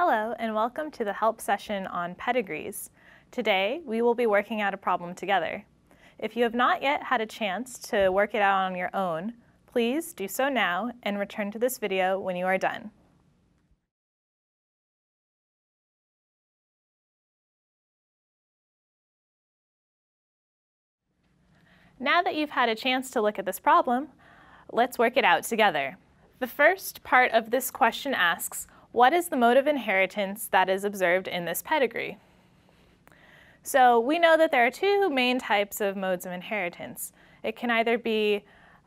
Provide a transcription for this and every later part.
Hello and welcome to the help session on pedigrees. Today we will be working out a problem together. If you have not yet had a chance to work it out on your own, please do so now and return to this video when you are done. Now that you've had a chance to look at this problem, let's work it out together. The first part of this question asks, what is the mode of inheritance that is observed in this pedigree? So we know that there are two main types of modes of inheritance. It can either be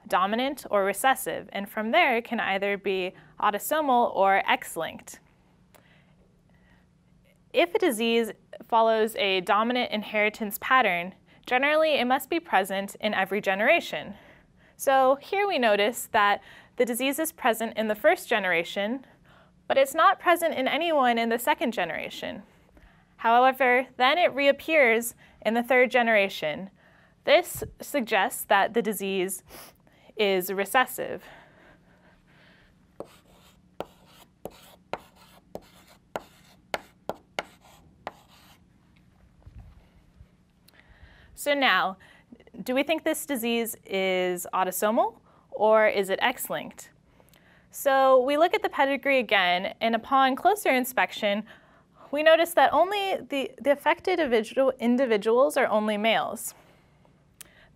dominant or recessive, and from there it can either be autosomal or X-linked. If a disease follows a dominant inheritance pattern, generally it must be present in every generation. So here we notice that the disease is present in the first generation, but it's not present in anyone in the second generation. However, then it reappears in the third generation. This suggests that the disease is recessive. So now, do we think this disease is autosomal or is it X-linked? So we look at the pedigree again, and upon closer inspection, we notice that only the, the affected individual, individuals are only males.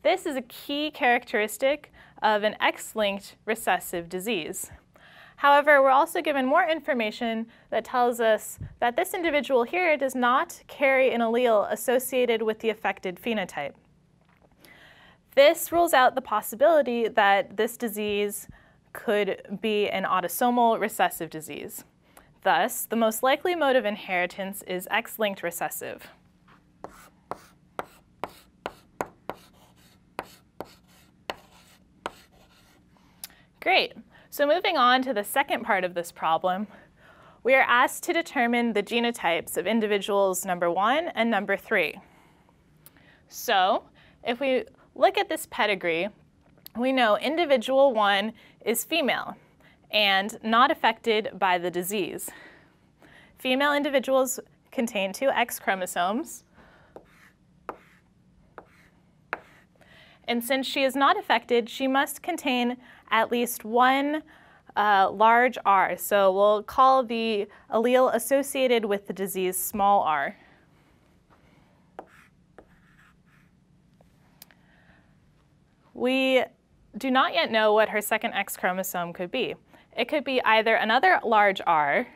This is a key characteristic of an X-linked recessive disease. However, we're also given more information that tells us that this individual here does not carry an allele associated with the affected phenotype. This rules out the possibility that this disease could be an autosomal recessive disease. Thus, the most likely mode of inheritance is X-linked recessive. Great. So moving on to the second part of this problem, we are asked to determine the genotypes of individuals number one and number three. So if we look at this pedigree, we know individual one is female and not affected by the disease. Female individuals contain two X chromosomes. And since she is not affected, she must contain at least one uh, large r. So we'll call the allele associated with the disease small r. We do not yet know what her second X chromosome could be. It could be either another large R,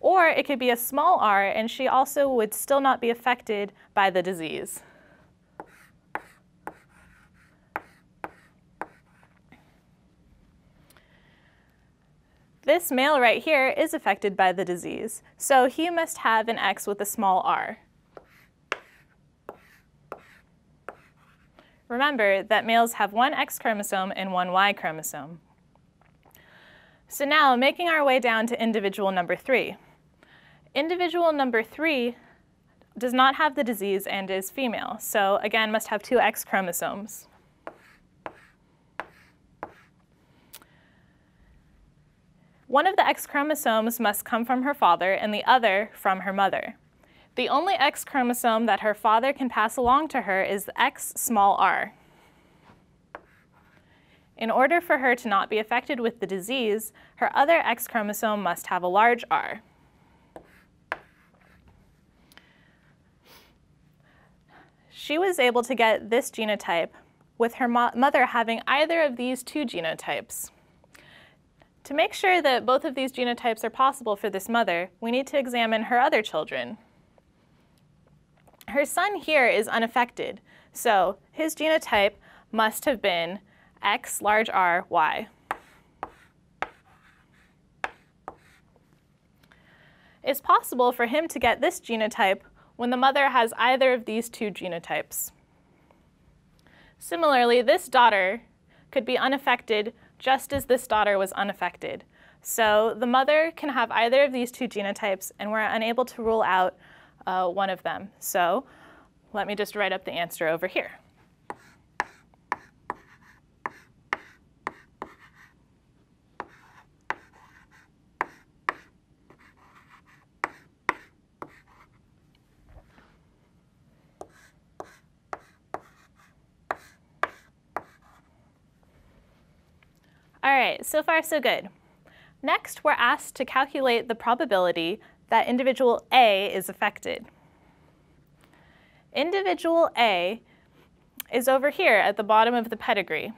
or it could be a small r, and she also would still not be affected by the disease. This male right here is affected by the disease, so he must have an X with a small r. Remember that males have one X chromosome and one Y chromosome. So now, making our way down to individual number three. Individual number three does not have the disease and is female, so again must have two X chromosomes. One of the X chromosomes must come from her father and the other from her mother. The only X chromosome that her father can pass along to her is X small r. In order for her to not be affected with the disease, her other X chromosome must have a large r. She was able to get this genotype with her mo mother having either of these two genotypes. To make sure that both of these genotypes are possible for this mother, we need to examine her other children. Her son here is unaffected, so his genotype must have been X large R Y. It's possible for him to get this genotype when the mother has either of these two genotypes. Similarly, this daughter could be unaffected just as this daughter was unaffected. So the mother can have either of these two genotypes, and we're unable to rule out uh, one of them. So let me just write up the answer over here. All right, so far so good. Next, we're asked to calculate the probability that individual A is affected. Individual A is over here at the bottom of the pedigree.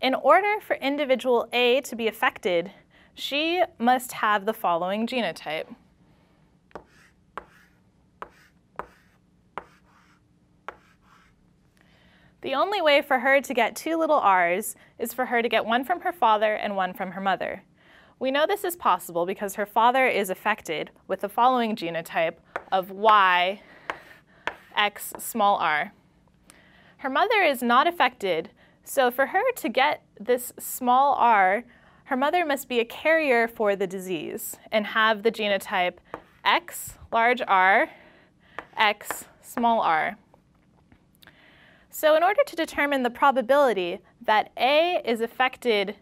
In order for individual A to be affected, she must have the following genotype. The only way for her to get two little r's is for her to get one from her father and one from her mother. We know this is possible because her father is affected with the following genotype of Y, X, small r. Her mother is not affected, so for her to get this small r, her mother must be a carrier for the disease and have the genotype X, large R, X, small r. So in order to determine the probability that A is affected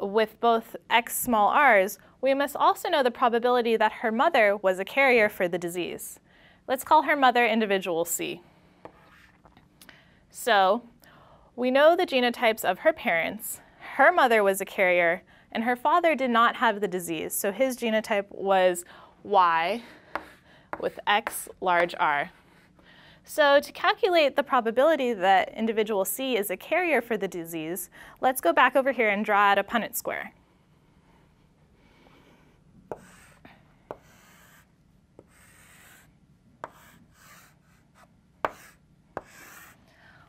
with both X small r's, we must also know the probability that her mother was a carrier for the disease. Let's call her mother individual C. So we know the genotypes of her parents. Her mother was a carrier, and her father did not have the disease, so his genotype was Y with X large R. So to calculate the probability that individual C is a carrier for the disease, let's go back over here and draw out a Punnett square.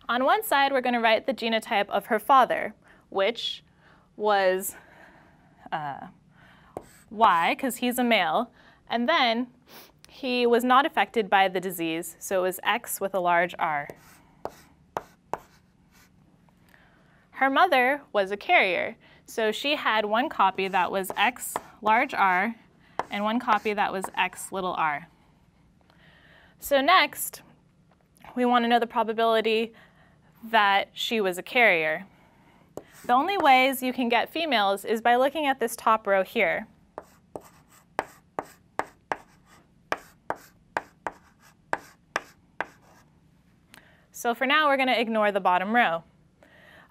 On one side, we're going to write the genotype of her father, which was uh, Y, because he's a male. And then he was not affected by the disease, so it was X with a large R. Her mother was a carrier, so she had one copy that was X large R and one copy that was X little r. So next, we want to know the probability that she was a carrier. The only ways you can get females is by looking at this top row here. So for now, we're going to ignore the bottom row.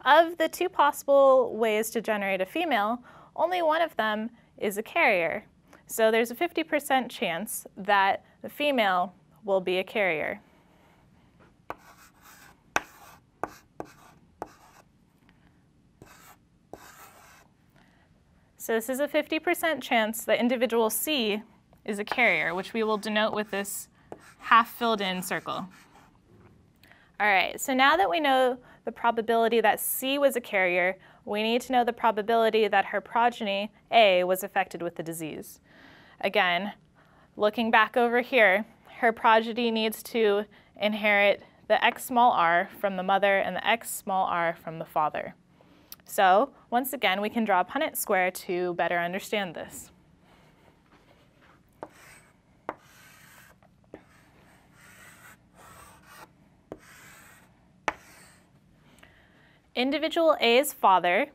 Of the two possible ways to generate a female, only one of them is a carrier. So there's a 50% chance that the female will be a carrier. So this is a 50% chance that individual C is a carrier, which we will denote with this half filled in circle. All right, so now that we know the probability that C was a carrier, we need to know the probability that her progeny, A, was affected with the disease. Again, looking back over here, her progeny needs to inherit the X small r from the mother and the X small r from the father. So once again, we can draw a Punnett square to better understand this. Individual A's father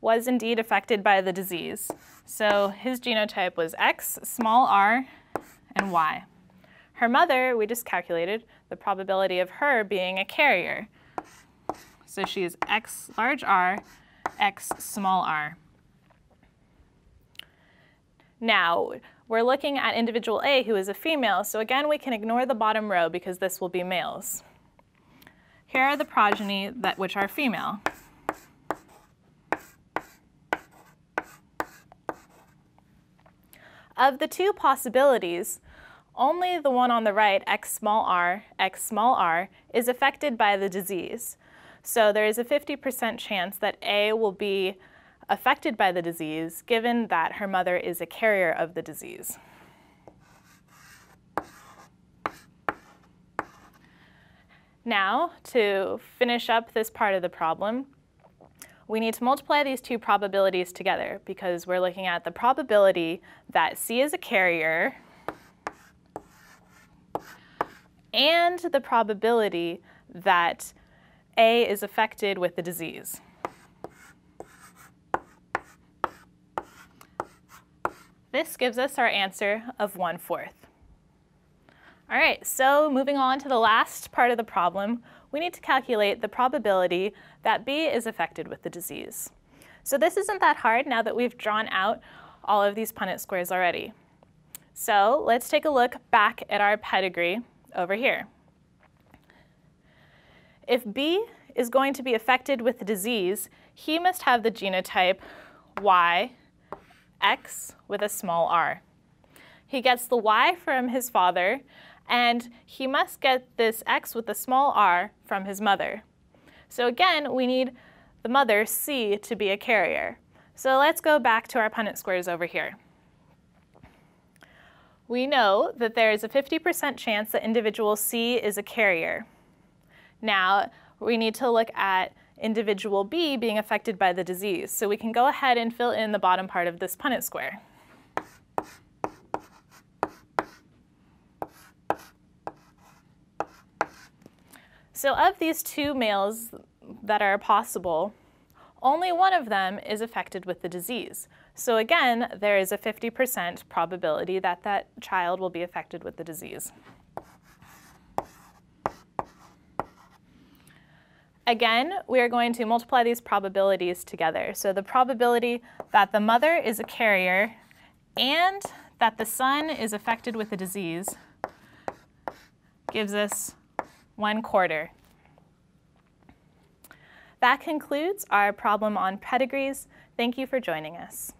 was indeed affected by the disease. So his genotype was X, small r, and Y. Her mother, we just calculated the probability of her being a carrier. So she is X large R, X small r. Now, we're looking at individual A who is a female, so again we can ignore the bottom row because this will be males. Here are the progeny that which are female. Of the two possibilities, only the one on the right, x small r, x small r, is affected by the disease. So there is a 50% chance that A will be affected by the disease given that her mother is a carrier of the disease. Now, to finish up this part of the problem, we need to multiply these two probabilities together because we're looking at the probability that C is a carrier and the probability that A is affected with the disease. This gives us our answer of one-fourth. All right, so moving on to the last part of the problem, we need to calculate the probability that B is affected with the disease. So this isn't that hard now that we've drawn out all of these Punnett squares already. So let's take a look back at our pedigree over here. If B is going to be affected with the disease, he must have the genotype Y, X with a small r. He gets the Y from his father, and he must get this X with a small r from his mother. So again, we need the mother, C, to be a carrier. So let's go back to our Punnett squares over here. We know that there is a 50% chance that individual C is a carrier. Now, we need to look at individual B being affected by the disease. So we can go ahead and fill in the bottom part of this Punnett square. So of these two males that are possible, only one of them is affected with the disease. So again, there is a 50% probability that that child will be affected with the disease. Again, we are going to multiply these probabilities together. So the probability that the mother is a carrier and that the son is affected with the disease gives us one quarter. That concludes our problem on pedigrees. Thank you for joining us.